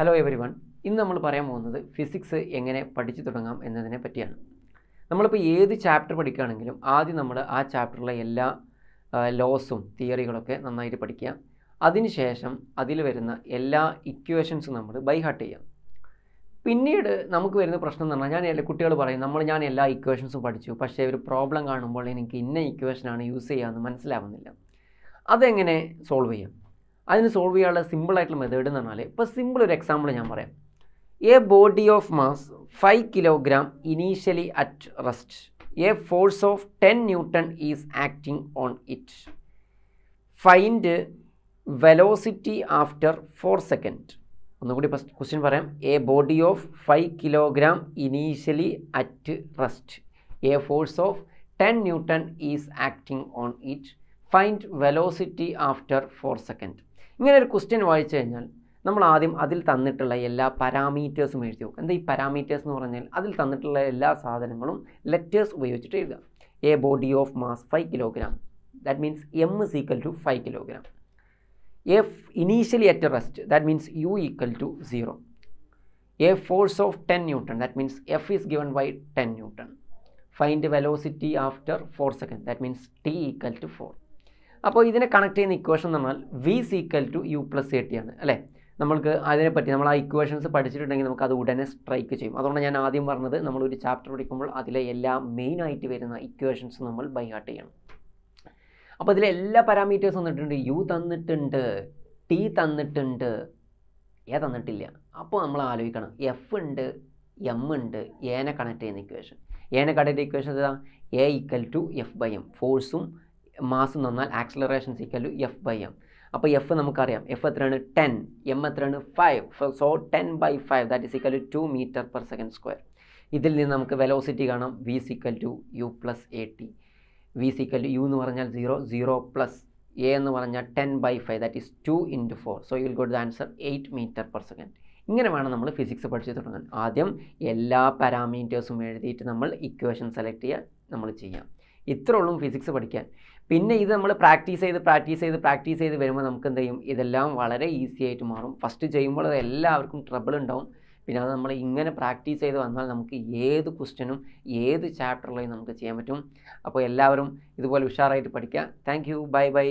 Hello every one ഇന്ന് നമ്മൾ പറയാൻ പോകുന്നത് ഫിസിക്സ് എങ്ങനെ പഠിച്ചു തുടങ്ങാം എന്നതിനെ പറ്റിയാണ്. നമ്മളിപ്പോൾ ഏത് ചാപ്റ്റർ പഠിക്കുകയാണെങ്കിലും ആദ്യം നമ്മൾ ആ ചാപ്റ്ററിലെ എല്ലാ ലോസും തിയറികളൊക്കെ നന്നായിട്ട് പഠിക്കുക. അതിനുശേഷം അതിൽ വരുന്ന എല്ലാ ഇക്വേഷൻസും നമ്മൾ ബൈഹാർട്ട് ചെയ്യാം പിന്നീട് നമുക്ക് വരുന്ന പ്രശ്നം എന്ന് പറഞ്ഞാൽ ഞാൻ കുട്ടികൾ പറയും നമ്മൾ ഞാൻ എല്ലാ ഇക്വേഷൻസും പഠിച്ചു. പക്ഷേ ഒരു പ്രോബ്ലം കാണുമ്പോൾ എനിക്ക് ഇന്ന ഇക്വേഷനാണ് യൂസ് ചെയ്യാമെന്ന് മനസ്സിലാവുന്നില്ല. അതെങ്ങനെ സോൾവ് ചെയ്യാം? അതിന് സോൾവ് ചെയ്യാനുള്ള സിമ്പിളായിട്ടുള്ള മെത്തേഡ് എന്ന് പറഞ്ഞാൽ ഇപ്പോൾ സിമ്പിൾ ഒരു എക്സാമ്പിൾ ഞാൻ പറയാം. A body of mass five kilogram initially at rest a force of ten newton is acting on it find velocity after four second ഒന്നുകൂടി ഫസ്റ്റ് ക്വസ്റ്റ്യൻ പറയാം. A body of five kilogram initially at rest a force of ten newton is acting on it find velocity after four second ഇങ്ങനെ ഒരു question വായിച്ചു കഴിഞ്ഞാൽ നമ്മൾ ആദ്യം അതിൽ തന്നിട്ടുള്ള എല്ലാ പാരാമീറ്റേഴ്സും എഴുതി നോക്കും എന്താ ഈ പാരാമീറ്റേഴ്സ് എന്ന് പറഞ്ഞാൽ അതിൽ തന്നിട്ടുള്ള എല്ലാ സാധനങ്ങളും ലെറ്റേഴ്സ് ഉപയോഗിച്ചിട്ട് എഴുതുക. A body of mass five kilogram that means M is equal to five kilogram a initially at rest that means U equal to zero a force of ten newton that means F is given by ten newton find velocity after four second that means T equal to four അപ്പോൾ ഇതിനെ connect ചെയ്യുന്ന equation എന്ന് പറഞ്ഞാൽ V is equal to U plus A T ആണ് അല്ലേ? നമ്മൾക്ക് അതിനെപ്പറ്റി നമ്മൾ ആ ഇക്വേഷൻസ് പഠിച്ചിട്ടുണ്ടെങ്കിൽ നമുക്ക് അത് ഉടനെ സ്ട്രൈക്ക് ചെയ്യും. അതുകൊണ്ട് ഞാൻ ആദ്യം പറഞ്ഞത് നമ്മളൊരു ചാപ്റ്റർ പഠിക്കുമ്പോൾ അതിലെ എല്ലാ മെയിൻ ആയിട്ട് വരുന്ന ഇക്വേഷൻസ് നമ്മൾ ബൈ ഹാർട്ട് ചെയ്യണം. അപ്പോൾ ഇതിലെ എല്ലാ പാരാമീറ്റേഴ്സ് തന്നിട്ടുണ്ട് യു തന്നിട്ടുണ്ട് ടി തന്നിട്ടുണ്ട് എ തന്നിട്ടില്ല. അപ്പോൾ നമ്മൾ ആലോചിക്കണം. എഫ് ഉണ്ട് എം ഉണ്ട് എനെ കണക്ട് ചെയ്യുന്ന ഇക്വേഷൻ എനെ കണക്ട് ചെയ്യുന്ന ഇക്വേഷൻ ഏതാ A equal to F by M ഫോഴ്സും മാസും എന്ന് acceleration equal to F by M അപ്പോൾ എഫ് നമുക്കറിയാം. എഫ് എത്രയാണ്? ടെൻ എം എത്രയാണ്? Five so ten by five that is equal to two metre per second square ഇതിൽ നിന്ന് നമുക്ക് വെലോസിറ്റി കാണാം. V is equal to U plus A T V is equal to U എന്ന് പറഞ്ഞാൽ zero zero plus A എന്ന് പറഞ്ഞാൽ ten by five that is two into four so you will got the answer eight metre per second ഇങ്ങനെ വേണം നമ്മൾ physics പഠിച്ചു തുടങ്ങാൻ. ആദ്യം എല്ലാ പാരാമീറ്റേഴ്സും എഴുതിയിട്ട് നമ്മൾ ഇക്വേഷൻ സെലക്ട് ചെയ്യുക നമ്മൾ ചെയ്യാം. ഇത്രയുള്ളൂ ഫിസിക്സ് പഠിക്കാൻ. പിന്നെ ഇത് നമ്മൾ പ്രാക്ടീസ് ചെയ്ത് പ്രാക്ടീസ് ചെയ്ത് പ്രാക്ടീസ് ചെയ്ത് വരുമ്പോൾ നമുക്ക് എന്ത് ചെയ്യും? ഇതെല്ലാം വളരെ ഈസി ആയിട്ട് മാറും. ഫസ്റ്റ് ചെയ്യുമ്പോൾ അത് എല്ലാവർക്കും ട്രബിൾ ഉണ്ടാവും. പിന്നെ അത് നമ്മൾ ഇങ്ങനെ പ്രാക്ടീസ് ചെയ്ത് വന്നാൽ നമുക്ക് ഏത് ക്വസ്റ്റ്യനും ഏത് ചാപ്റ്ററിലെയും നമുക്ക് ചെയ്യാൻ പറ്റും. അപ്പോൾ എല്ലാവരും ഇതുപോലെ ഉഷാറായിട്ട് പഠിക്കുക. Thank you bye bye